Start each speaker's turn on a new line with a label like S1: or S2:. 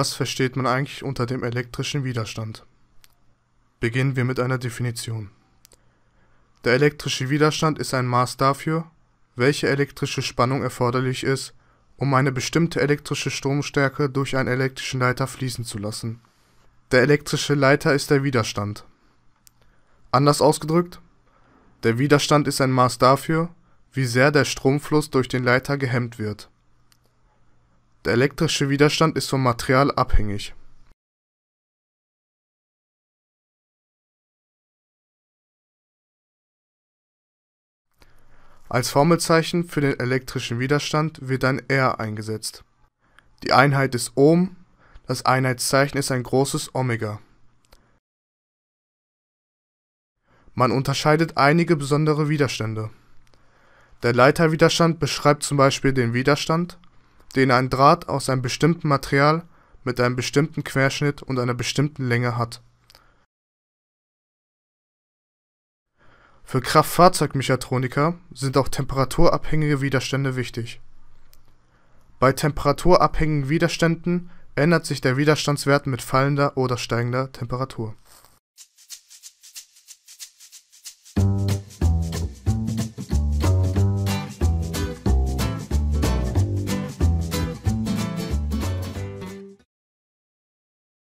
S1: Was versteht man eigentlich unter dem elektrischen Widerstand? Beginnen wir mit einer Definition. Der elektrische Widerstand ist ein Maß dafür, welche elektrische Spannung erforderlich ist, um eine bestimmte elektrische Stromstärke durch einen elektrischen Leiter fließen zu lassen. Der elektrische Leiter ist der Widerstand. Anders ausgedrückt, der Widerstand ist ein Maß dafür, wie sehr der Stromfluss durch den Leiter gehemmt wird. Der elektrische Widerstand ist vom Material abhängig. Als Formelzeichen für den elektrischen Widerstand wird ein R eingesetzt. Die Einheit ist Ohm, das Einheitszeichen ist ein großes Omega. Man unterscheidet einige besondere Widerstände. Der Leiterwiderstand beschreibt zum Beispiel den Widerstand den ein Draht aus einem bestimmten Material mit einem bestimmten Querschnitt und einer bestimmten Länge hat. Für Kraftfahrzeugmechatroniker sind auch temperaturabhängige Widerstände wichtig. Bei temperaturabhängigen Widerständen ändert sich der Widerstandswert mit fallender oder steigender Temperatur